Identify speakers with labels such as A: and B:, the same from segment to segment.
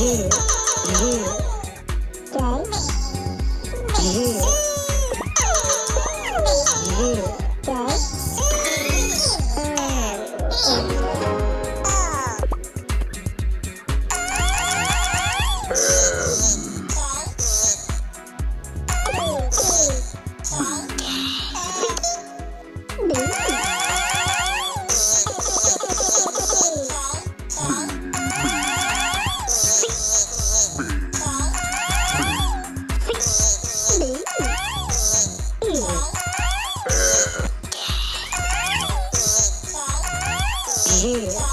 A: Bye.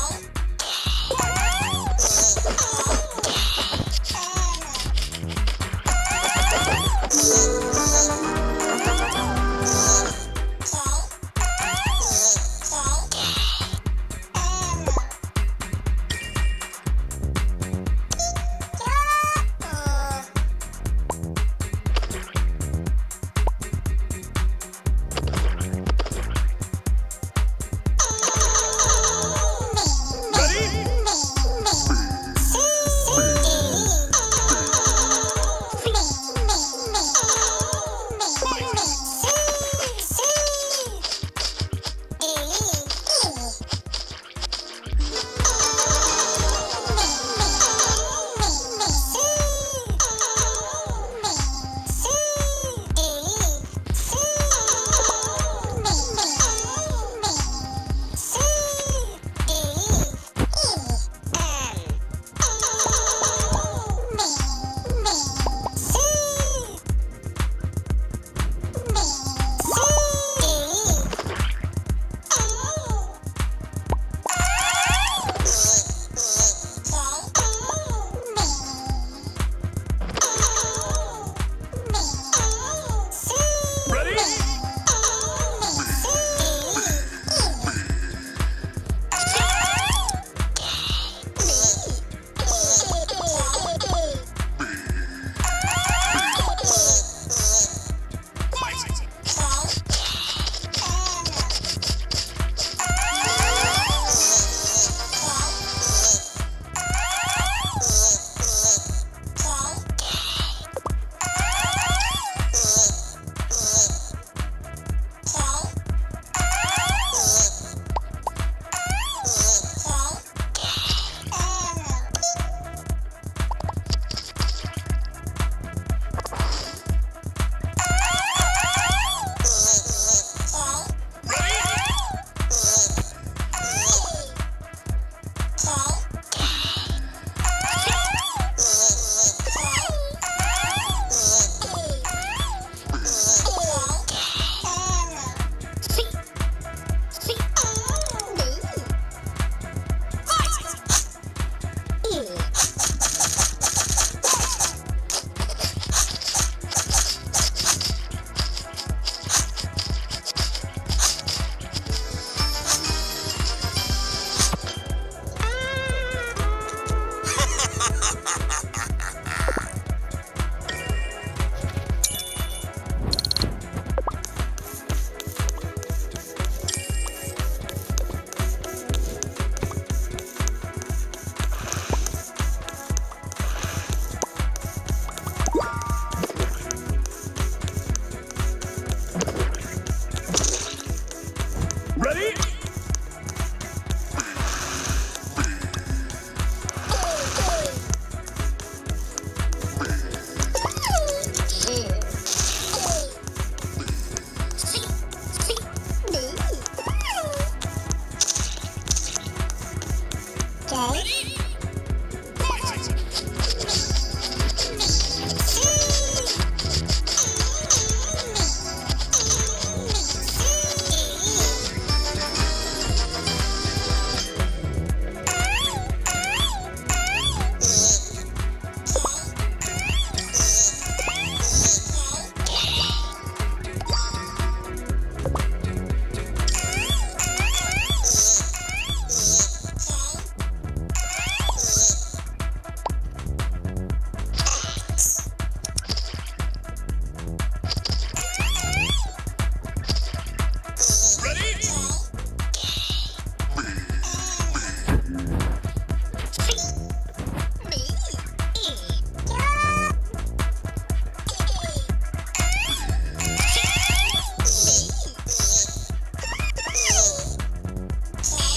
A: you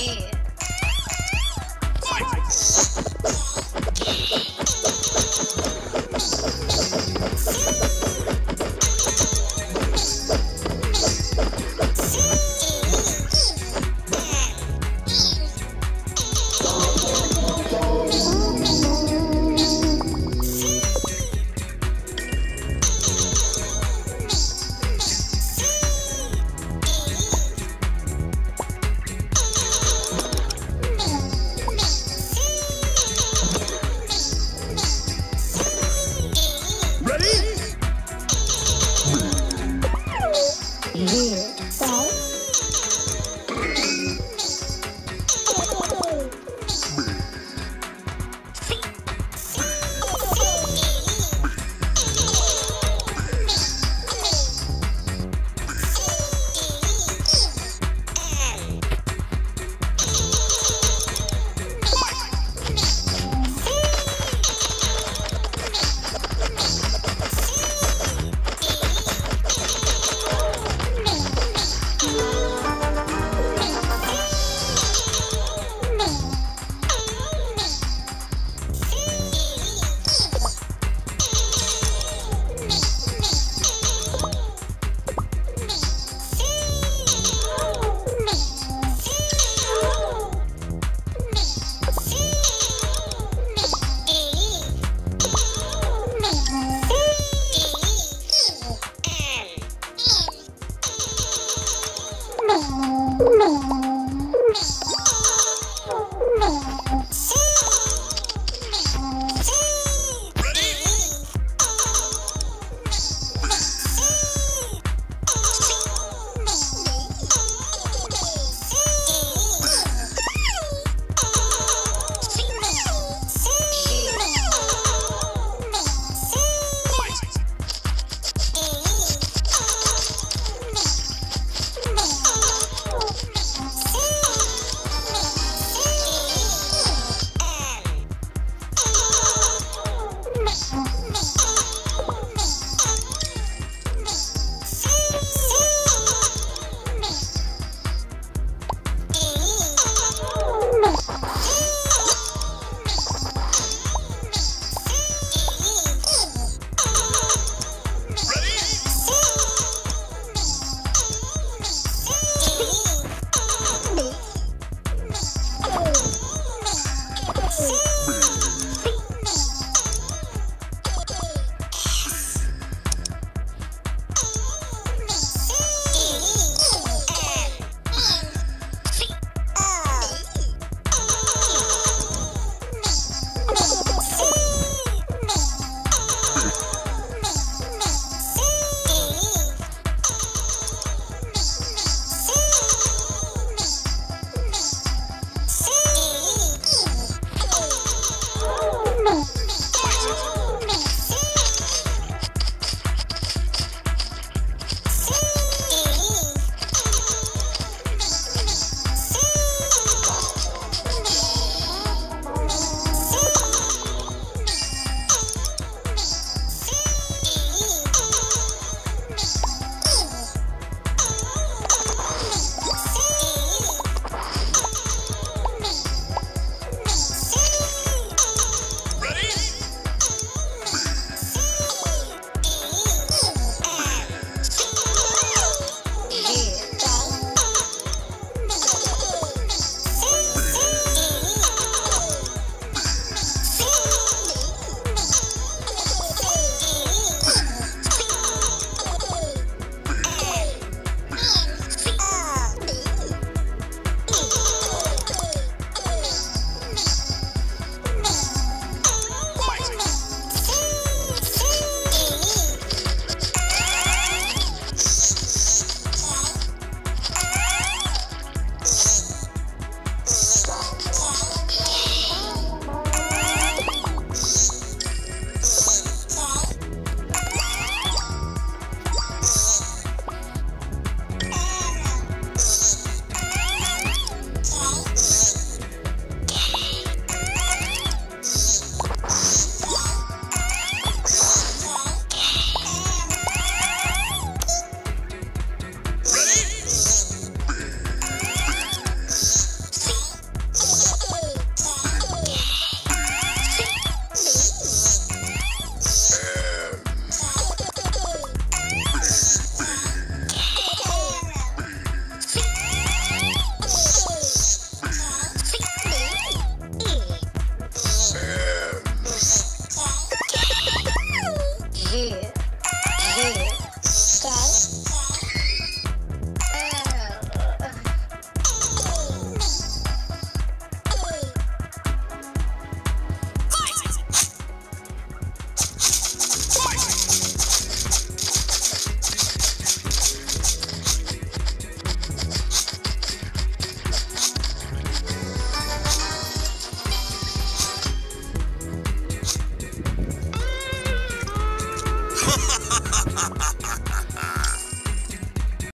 A: Yeah.